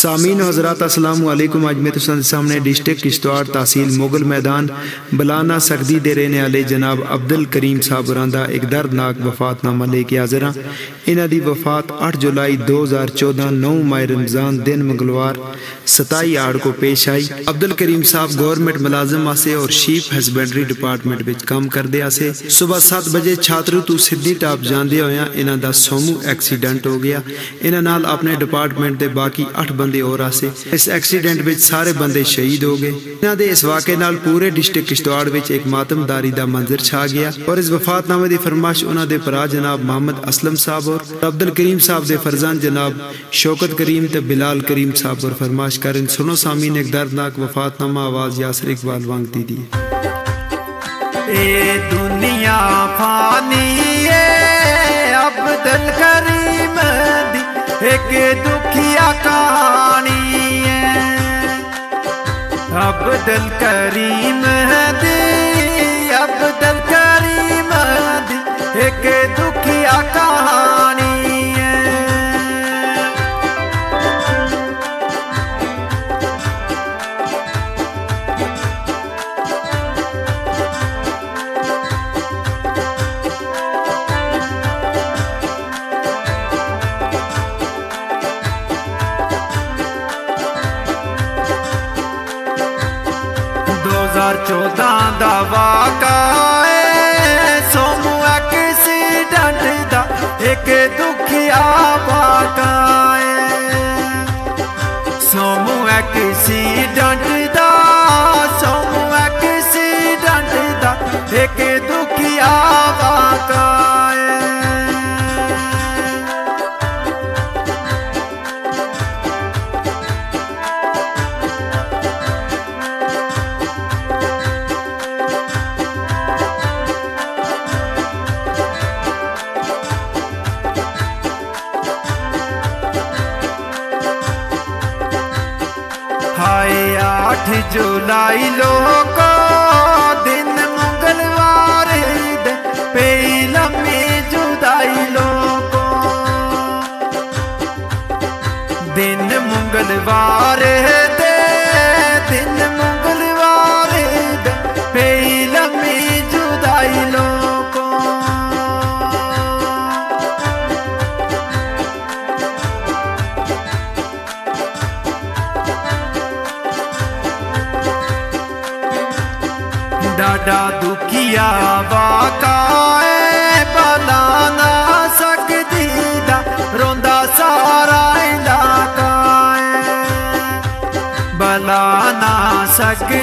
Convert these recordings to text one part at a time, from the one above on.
सामीन हज़रत असलम अज मैं तुम सामने डिस्ट्रिक्ट किश्तवाड़ तहसील मुगल मैदान बलाना सकदी दे रहने वाले जनाब अब्दुल करीम साहब का एक दर्दनाक वफातनामा लेके हाजिर हाँ। इन्हों की वफात अठ जुलाई दो हज़ार चौदह नौ मई रमज़ान दिन मंगलवार, सताई आड़ को पेश आई। अब्दुल करीम साहब गवर्नमेंट मुलाजम आसे और शीप हसबेंडरी डिपार्टमेंट में काम करते आसे। सुबह सात बजे छात्र तू सीधी टाप जाते होया। इन्हों का सोमू एक्सीडेंट हो गया। इन्होंने अपने डिपार्टमेंट के बाकी अठ बंदे और आसे इस एक्सीडेंट में सारे बंदे शहीद हो गए इन्होंने इस वाक़े पूरे डिस्ट्रिक्ट किश्तवाड़ एक मातमदारी का मंजर छा गया और इस वफातनामे की फरमाश उन्होंने भरा जनाब मोहम्मद असलम साहब और अब्दुल करीम साहब के फरजान जनाब शौकत करीम ते बिलाल करीम साहब और फरमाश करें सुनो सामी ने एक दर्दनाक वफातनामा आवाज़ यासर इकबाल मांगती दी दी ए दुनिया फानी अब्दुल करीम दी एक दुखिया कहानी अब्दुल करीम दी अब्दुल करीम दी एक दुखिया कहानी हज़ार चौदह का जुलाई लोको डाडा दुखिया वाका बला ना सारा इलाका बला ना सकदी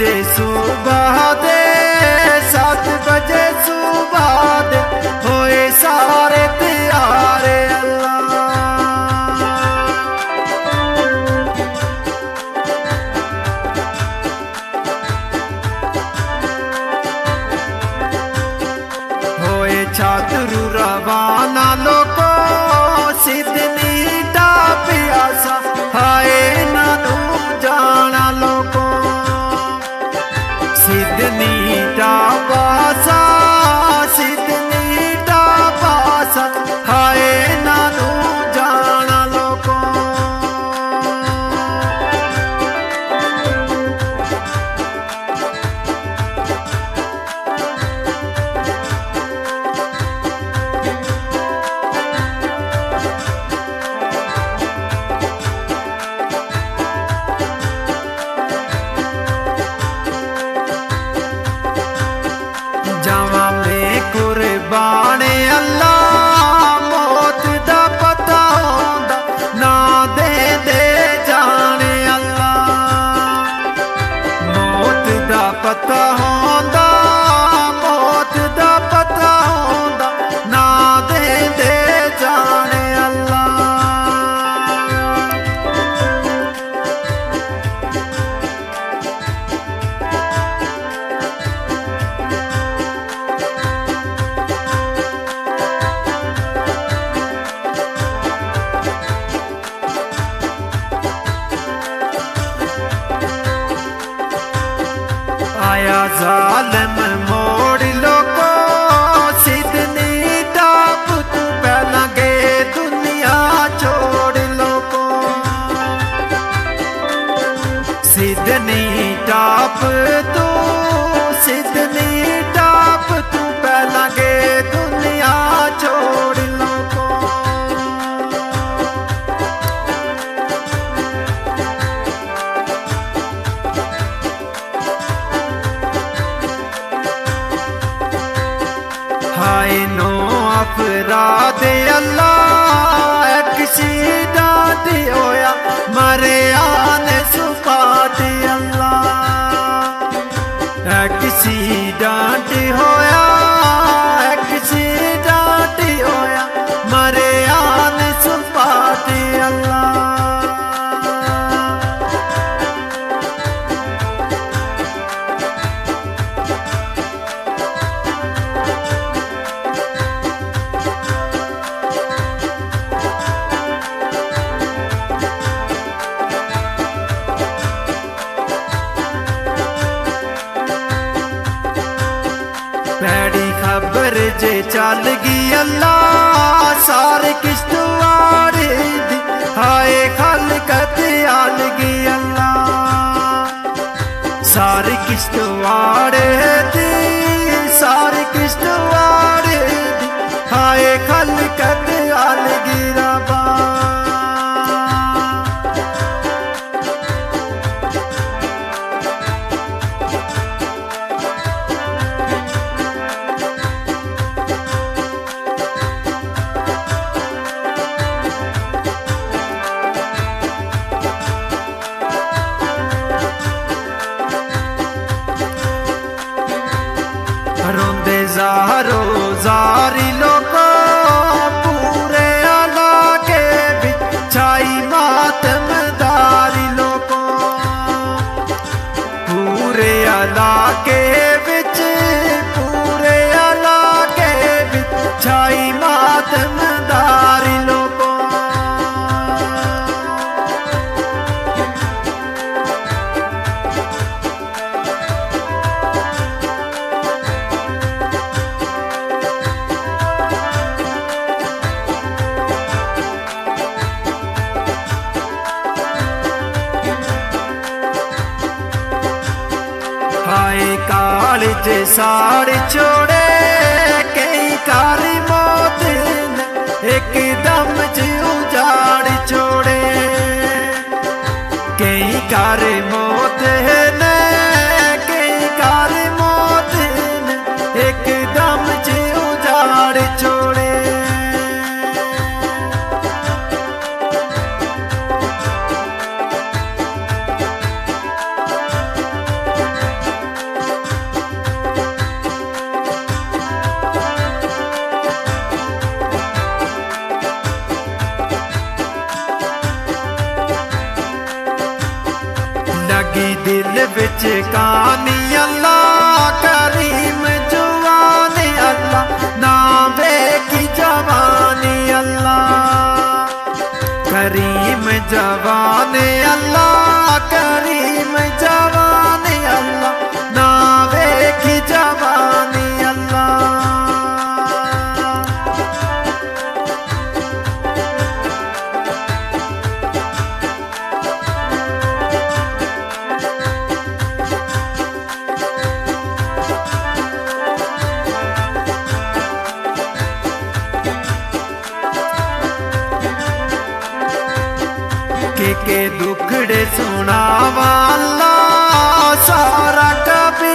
Jesús. zalim हमारे Fatima के के दुखड़े सुनावा अल्लाह सारा कभी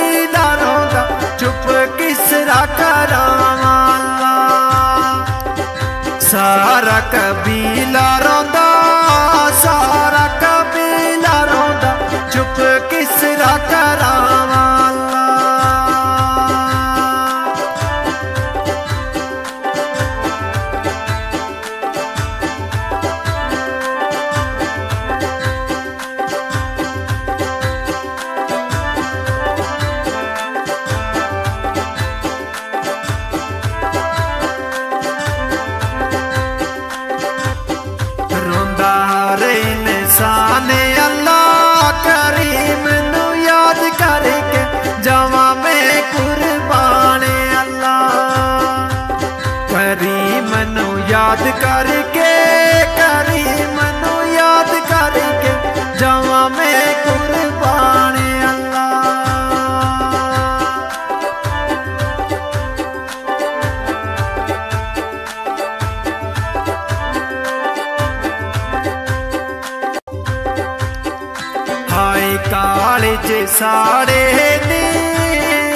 ਕਾਲਜ ਸਾੜੇ ਨੇ।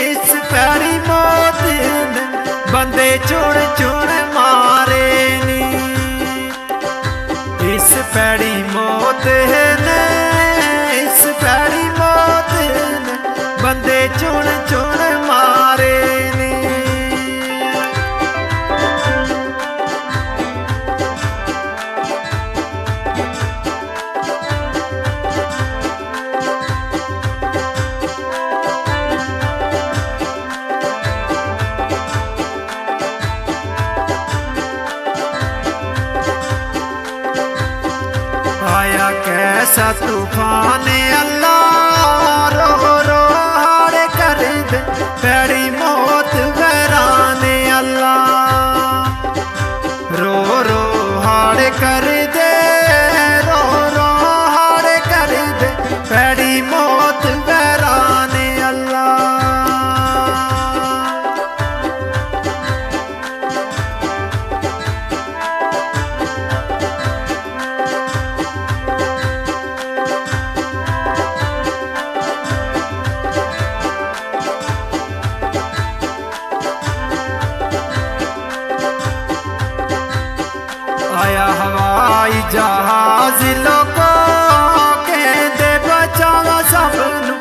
ਇਸ ਪੈਰੀ ਮੌਤ ਬੰਦੇ ਚੁਣ ਚੁਣ ਮਾਰੇ ਨੇ। ਇਸ ਪੈਰੀ ਮੌਤ ਨੇ, ਇਸ ਪੈਰੀ ਮੌਤ ਬੰਦੇ ਚੁਣ ਚੁਣ ਮਾਰੇ आया कैसा तूफ़ान अल्लाह रो रो हार कर दे। पैड़ी मो हवाई जहाज़ लोग के दे बचावा सबनु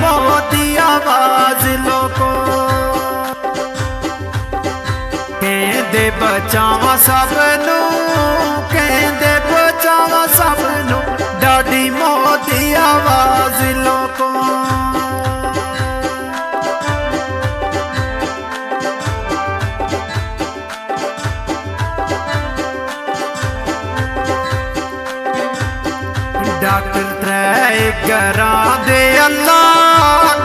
मोती आवाज़ लोग। के दे डॉक्टर त्रै गरां दे अल्लाह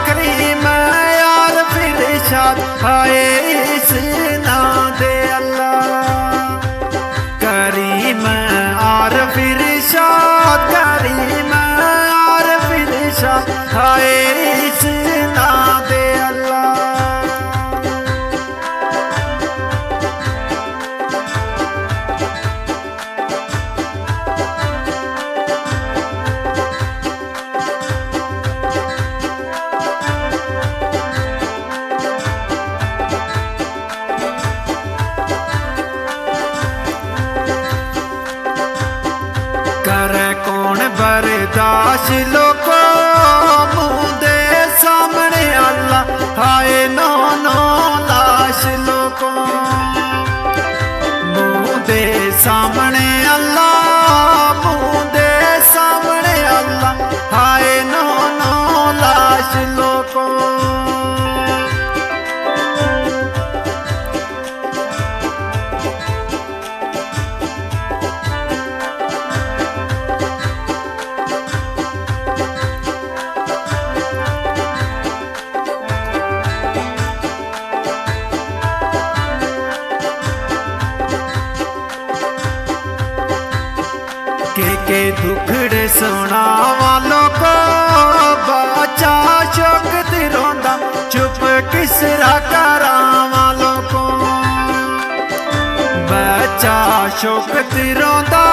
बचा शोक रोंदा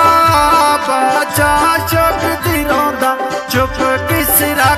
बचा शोक रोंदा। चुप किसरा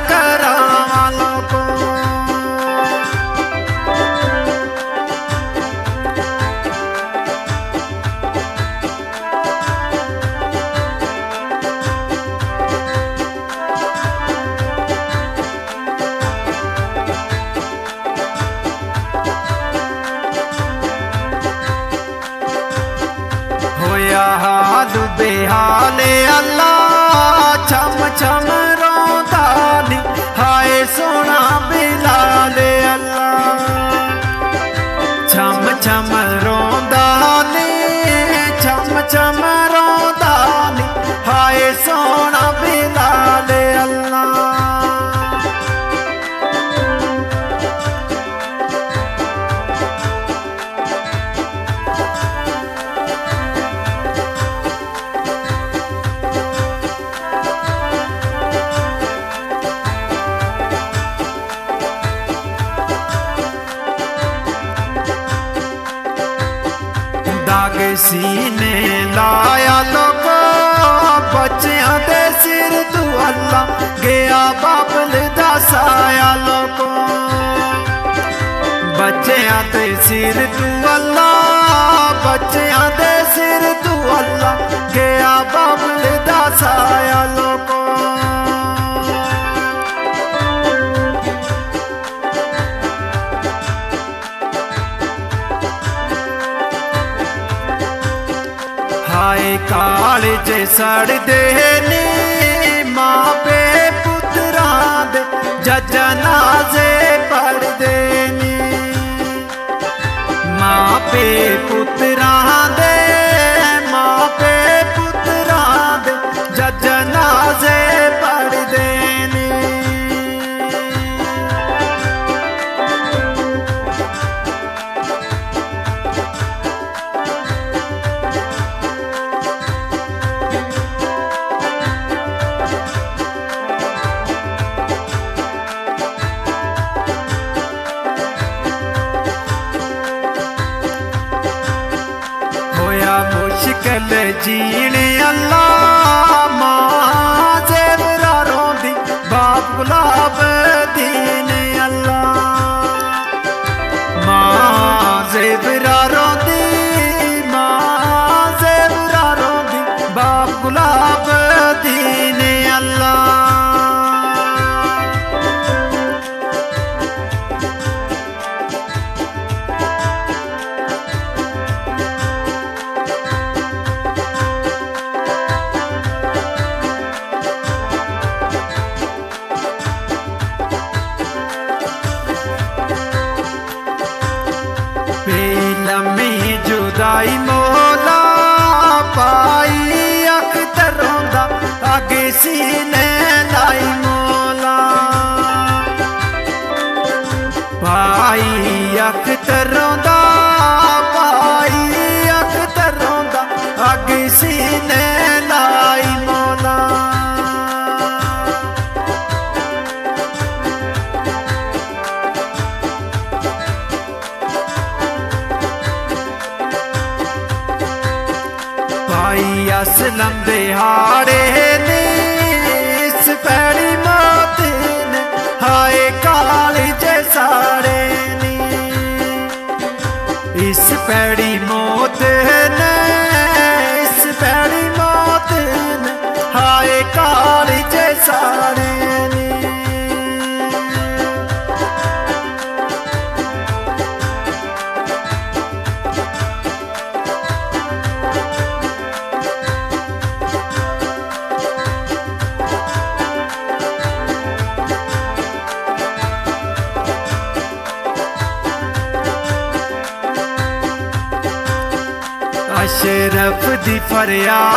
सिर तू अल्लाह, बच्चियाँ दे सिर तू अल्लाह। गया बाबल दसाया लोगो। हाय काल जे सड़ दे नी, माँ पे पुत्रा दे जजनाजे पढ़ दे नी। पे पुत्रा दे माँ पे पुत्रा दे जजनाजे पढ़ मुश्किल जीने अल्लाह जुदााईंदी ਦਿਹਾੜੇ ਨੇ ਇਸ ਪੈੜੀ ਮਾਤੇ ਨੇ ਹਾਏ ਕਾਲੀ ਜੇ ਸਾੜੇ ਨੇ। ਇਸ ਪੈੜੀ や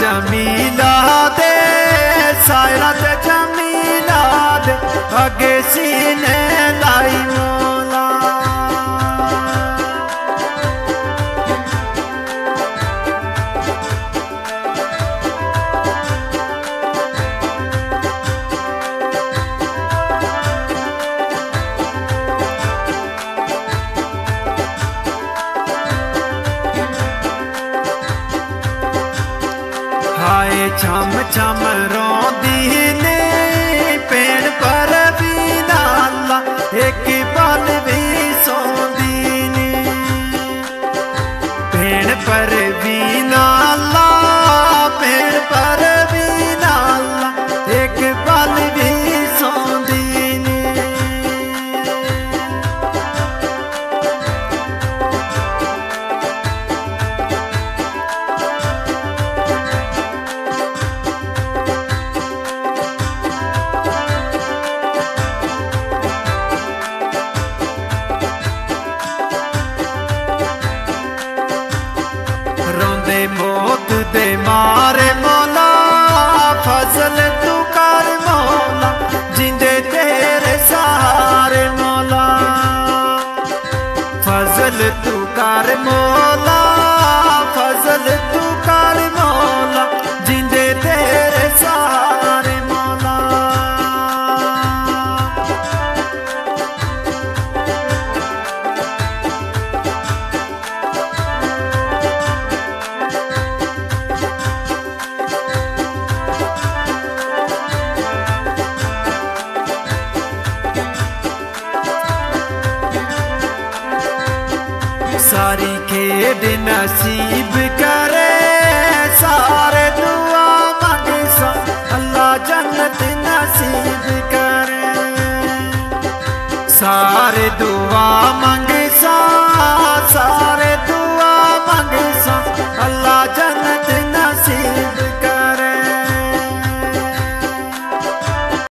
जमीला नसीब करे सारे दुआ मंगसा अल्लाह जन्नत नसीब करे। सारे दुआ मंग